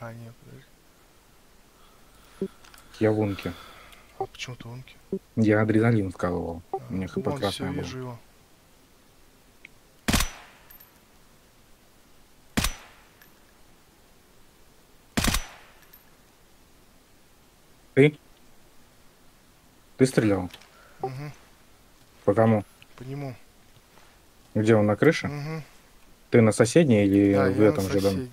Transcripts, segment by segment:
А, нет, подожди. Я в унке. А почему тонкий? Я адреналин вкалывал. А, У меня хп Вон, все, красное было. вижу его. Ты? Ты стрелял? Угу, По кому? по нему. Где он, на крыше? Угу. Ты на соседней или Да, в этом на же доме?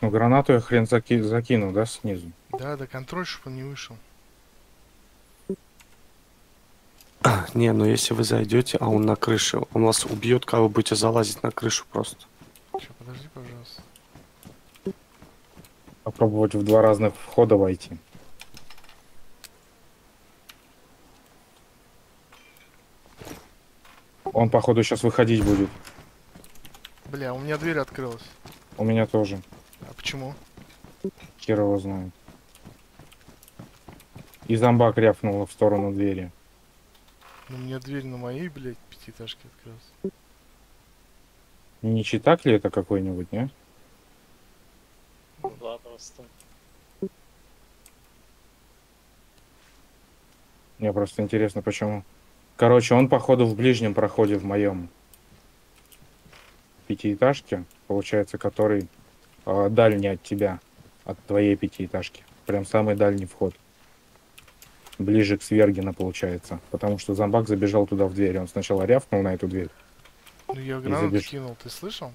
Ну гранату я хрен заки- закинул, да, снизу? Да, да, контроль, чтобы он не вышел. Не, ну если вы зайдете, а он на крыше, он вас убьет, когда вы будете залазить на крышу просто. Че, подожди, пожалуйста. Попробовать в два разных входа войти. Он, походу, сейчас выходить будет. Бля, у меня дверь открылась. У меня тоже. А почему? Хер его знает. И зомбак рявкнула в сторону двери. Ну, у меня дверь на моей, блядь, пятиэтажке открылась. Не читак ли это какой-нибудь, не? Да, просто. Мне просто интересно, почему. Короче, он, походу, в ближнем проходе в моем пятиэтажке, получается, который э, дальний от тебя, от твоей пятиэтажки. Прям самый дальний вход. Ближе к Свергина, получается. Потому что зомбак забежал туда в дверь. Он сначала рявкнул на эту дверь. Ну, я гранату забеж- кинул, ты слышал?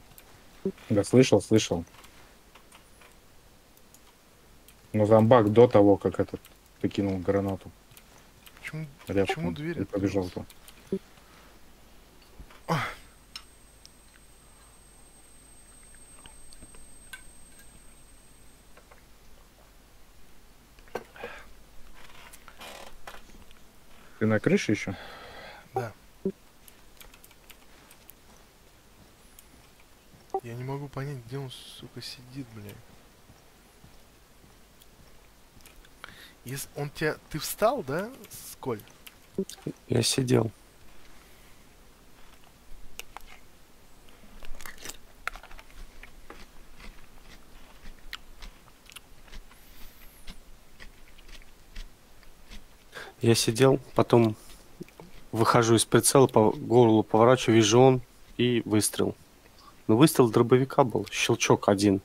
Да, слышал, слышал. Но зомбак до того, как этот ты кинул гранату, Почему, рявкнул почему дверь и побежал открылась? Ты на крыше еще? Я не могу понять, где он, сука, сидит, блядь. Если он тебя... Ты встал, да, Сколь? Я сидел. Я сидел, потом выхожу из прицела, по горлу поворачиваю, вижу он и выстрел. Ну, выстрел дробовика был, щелчок один.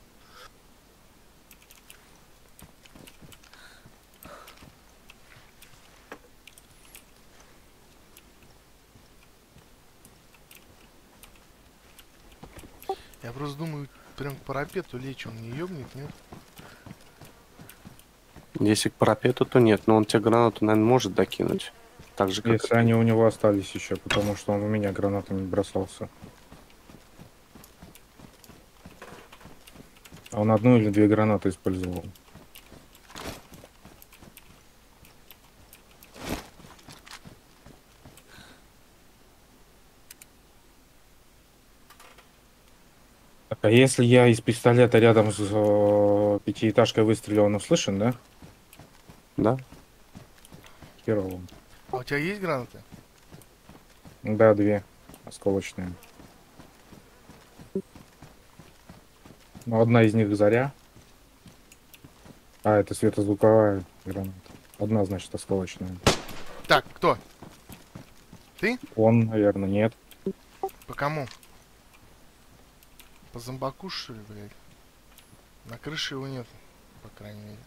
Я просто думаю, прям к парапету лечь, он не ёбнет, нет? Если к парапету, то нет, но он тебе гранату, наверное, может докинуть. Так же, как Если они у него остались еще, потому что он у меня гранатами бросался. А он одну или две гранаты использовал. Так, а если я из пистолета рядом с э, пятиэтажкой выстрелил, он услышан, да? Да? Херово. А у тебя есть гранаты? Да, две осколочные. Ну, одна из них заря. А, это светозвуковая граната. Одна, значит, осколочная. Так, кто? Он, наверное, нет. По кому? По зомбаку, что ли, блядь? На крыше его нет, по крайней мере.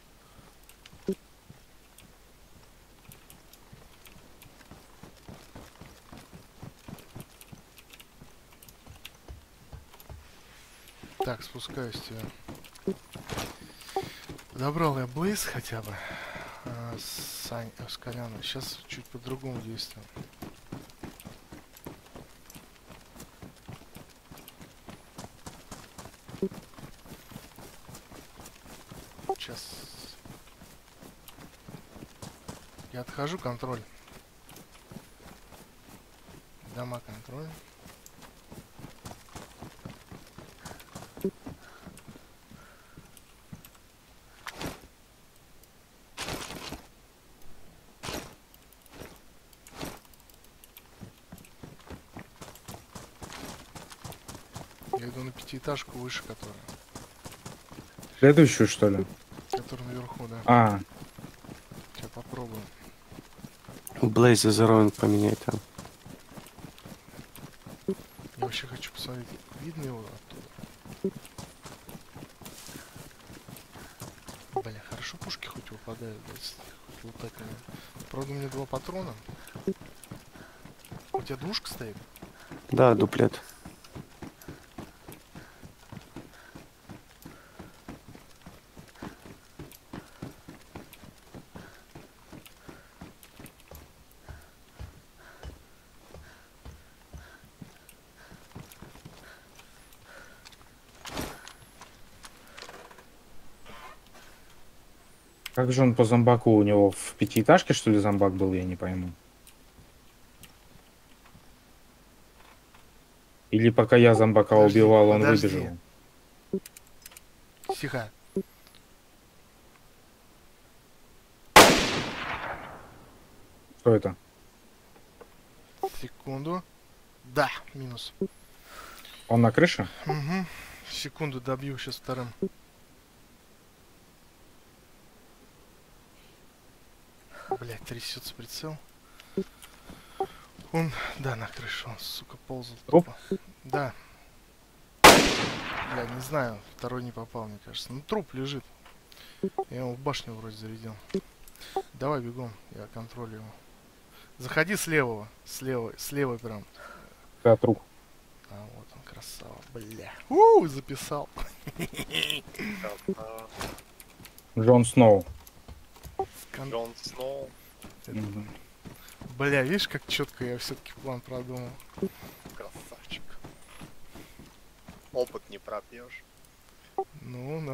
Так, спускаюсь тебя. Забрал я Блейз хотя бы. А, Сань, э, с Коляна. Сейчас чуть по-другому действуем. Сейчас. Я отхожу, контроль. Дома контроля. Я иду на пятиэтажку выше, которая. Следующую, что ли? Которая наверху, да. А, Сейчас попробуем. Блейзи Зероин поменяй там. Я вообще хочу посмотреть, видно его оттуда. Бля, хорошо пушки хоть выпадают, блядь, хоть вот так они. Правда, у меня два патрона. У тебя двушка стоит? Да, дуплет. Как же он по зомбаку у него в пятиэтажке, что ли, зомбак был, я не пойму. Или пока я зомбака Подожди, убивал, он подожди. выбежал. Тихо. Что это? Секунду. Да, минус. Он на крыше? Угу. Секунду добью сейчас вторым. Блять, трясется прицел. Он, да, на крыше, он, сука, ползал. Тупо. Да. Бля, не знаю, второй не попал, мне кажется. Ну, труп лежит. Я его в башню вроде зарядил. Давай бегом, я контролю его. Заходи с левого, слева, слева прям. Да, труп. А, вот он, красава, бля. У, записал. Джон Сноу. Кон- Джон Сноу. Мгм. Бля, видишь, как четко я все-таки план продумал. Красавчик. Опыт не пропьешь. Ну, на-